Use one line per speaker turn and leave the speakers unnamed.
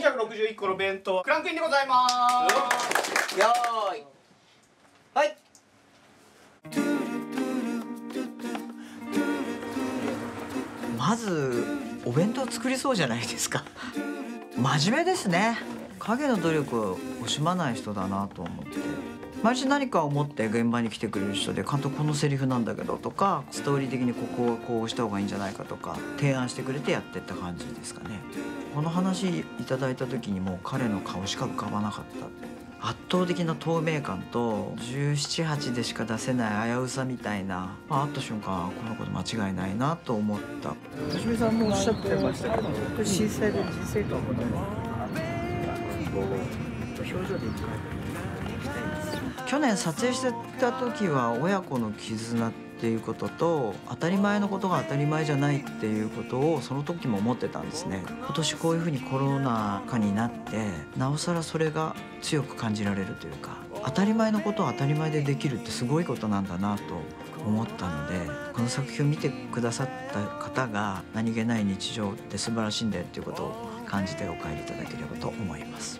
461個の弁当クランクインでございます
よーい。はい。
まずお弁当作りそうじゃないですか。真面目ですね。影の努力を惜しまない人だなと思って。毎日何かを持って現場に来てくれる人で監督このセリフなんだけどとかストーリー的にここをこうした方がいいんじゃないかとか提案してくれてやってった感じですかね。この話いただいた時にもう彼の顔しか浮かばなかった。圧倒的な透明感と1718でしか出せない危うさみたいな、まあ、会った瞬間このこと間違いないなと思った。
はじめさんもおっしゃってましたけど震災で人生観を持たれたこう表情で一回聞きたいんですよ
去年撮影してた時は親子の絆っていうことと当たり前のことが当たり前じゃないっていうことをその時も思ってたんですね今年こういうふうにコロナ禍になってなおさらそれが強く感じられるというか当たり前のことを当たり前でできるってすごいことなんだなと思ったのでこの作品を見てくださった方が何気ない日常って素晴らしいんだよっていうことを感じてお帰りいただければと思います。